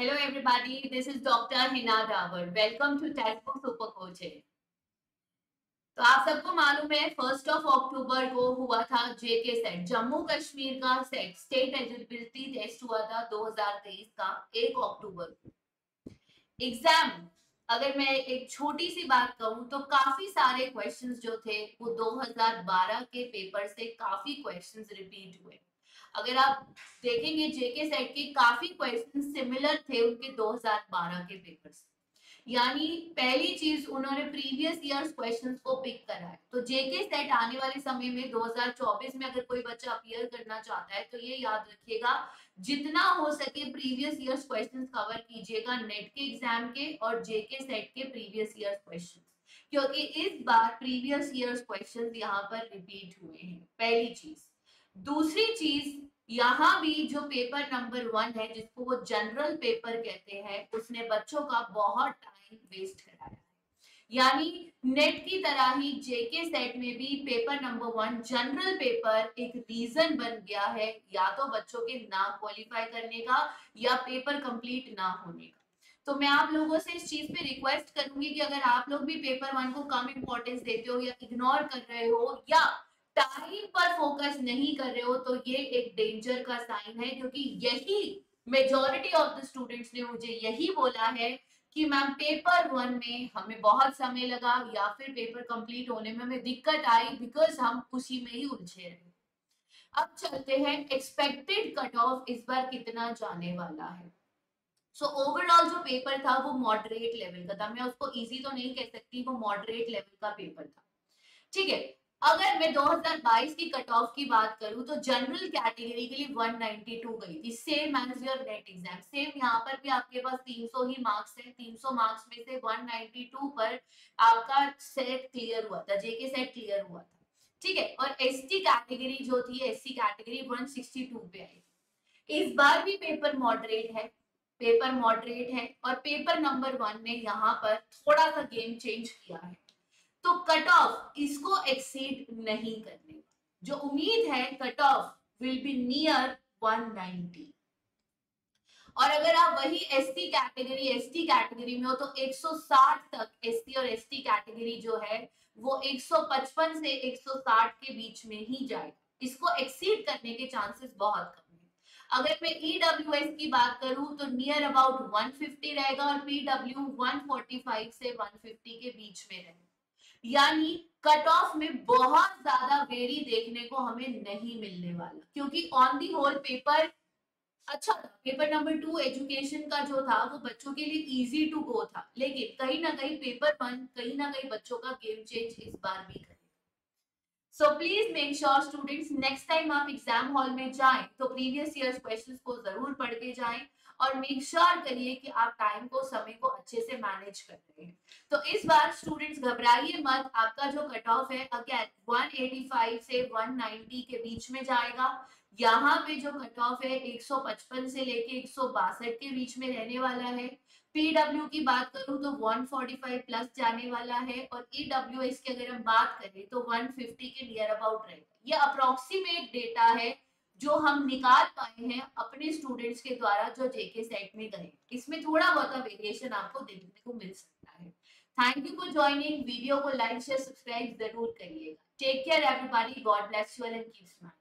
Hello everybody, this is Dr. Hina Dawar. Welcome to Textbook Super Coaching. तो आप सबको मालूम है फ़र्स्ट ऑफ़ अक्टूबर को हुआ था जेके सेट जम्मू कश्मीर का सेट स्टेट एलिजिबिलिटी टेस्ट हुआ था 2023 का एक अक्टूबर को एग्ज़ाम अगर मैं एक छोटी सी बात कहूँ तो काफ़ी सारे क्वेश्चंस जो थे वो 2012 के पेपर से काफ़ी क्वेश्चंस रिपीट हुए अगर आप देखेंगे जेके सेट के काफ़ी क्वेश्चन सिमिलर थे उनके 2012 के पेपर से यानी पहली चीज़ उन्होंने प्रीवियस ईयर्स क्वेश्चंस को पिक करा है. तो जेके सेट आने वाले समय में 2024 में अगर कोई बच्चा अपियर करना चाहता है तो ये याद रखिएगा, जितना हो सके प्रीवियस ईयर्स क्वेश्चंस कवर कीजिएगा नेट के एग्ज़ाम के और जेके सेट के प्रीवियस ईयर्स क्वेश्चंस क्योंकि इस बार प्रीवियस ईयर्स क्वेश्चंस यहाँ पर रिपीट हुए हैं. पहली चीज़. दूसरी चीज़ यहाँ भी जो पेपर नंबर वन है, जिसको वो जनरल पेपर कहते हैं, उसने बच्चों का बहुत टाइम वेस्ट कराया यानी नेट की तरह ही जेके सेट में भी paper number one general paper एक रीजन बन गया है, या तो बच्चों के ना क्वालिफाई करने का, या पेपर कंप्लीट ना होने का। तो मैं आप लोगों से इस चीज़ पे रिक्वेस्ट करूँगी कि अगर आप लोग भी पेपर वन को कम इंपॉर्टेंस देते हो या इग्नोर कर रहे हो, या टाइम पर फोकस नहीं कर रहे हो तो ये एक डेंजर का साइन है क्योंकि यही मेजोरिटी ऑफ़ द स्टूडेंट्स ने मुझे यही बोला है कि मैम पेपर वन में हमें बहुत समय लगा या फिर पेपर कंप्लीट होने में हमें दिक्कत आई बिकॉज़ हम उसी में ही उलझे रहे। अब चलते हैं एक्सपेक्टेड कट ऑफ़ इस बार कितना जाने वाला है। सो so, ओवरऑल जो पेपर था वो मॉडरेट लेवल का था। मैं उसको इजी तो नहीं कह सकती वो मॉडरेट लेवल का पेपर था। ठीक है अगर मैं 2022 की कट ऑफ़ की बात करूँ तो जनरल कैटेगरी के लिए 192 गई थी। Same as your NET exam same यहाँ पर भी आपके पास 300 ही मार्क्स है। 300 मार्क्स में से 192 पर आपका सेट क्लियर हुआ था जेके सेट क्लियर हुआ था। ठीक है? और एस कैटेगरी जो थी एससी कैटेगरी 162 पे आई इस बार भी पेपर मॉडरेट है। पेपर मॉडरेट है और पेपर नंबर वन ने यहाँ पर थोड़ा सा गेम चेंज किया है। तो कट ऑफ़ इसको एक्सीड नहीं करने जो उम्मीद है cut off will be near 190 और अगर आप वही एसटी कैटेगरी एसटी कैटेगरी में हो तो 160 तक एसटी और एसटी कैटेगरी जो है, वो 155 से 160 के बीच में ही जाएगा। इसको एक्सीड करने के चांसेस बहुत कम है। अगर मैं ईडब्ल्यू e की बात करूँ तो नियर अबाउट 150 रहेगा और पीडब्ल्यू 145 से 150 के बीच में रहेगा। यानी कट ऑफ़ में बहुत ज़्यादा वेरी देखने को हमें नहीं मिलने वाला। क्योंकि ऑन दी होल पेपर अच्छा था पेपर नंबर टू एजुकेशन का जो था, वो बच्चों के लिए इजी टू गो था। लेकिन कहीं ना कहीं पेपर वन कहीं ना कहीं बच्चों का गेम चेंज इस बार भी करेगा। So please make sure students next time आप एग्ज़ाम हॉल में जाएँ तो प्रीवियस ईयर क्वेश्चंस को ज़रूर पढ़ के जाएँ और मेक श्योर करिए कि आप टाइम को, समय को अच्छे से मैनेज कर रहे हैं। तो इस बार स्टूडेंट्स घबराइए मत, आपका जो कट ऑफ़ है अगेन 185 से 190 के बीच में जाएगा। यहाँ पे जो कट ऑफ़ है 155 से लेके एक सौ बासठ के बीच में रहने वाला है। पीडब्ल्यू की बात करूँ तो 145 प्लस जाने वाला है और ईडब्ल्यू एस की अगर हम बात करें तो 150 के नियर अबाउट रहेगा ये अप्रोक्सीमेट डेटा है जो हम निकाल पाए हैं अपने स्टूडेंट्स के द्वारा जो जेके सेट में गए। इसमें थोड़ा बहुत वेरिएशन आपको देखने को मिल सकता है। Thank you for joining video को लाइक शेयर सब्सक्राइब ज़रूर करिएगा। Take care everybody God bless you and keep smile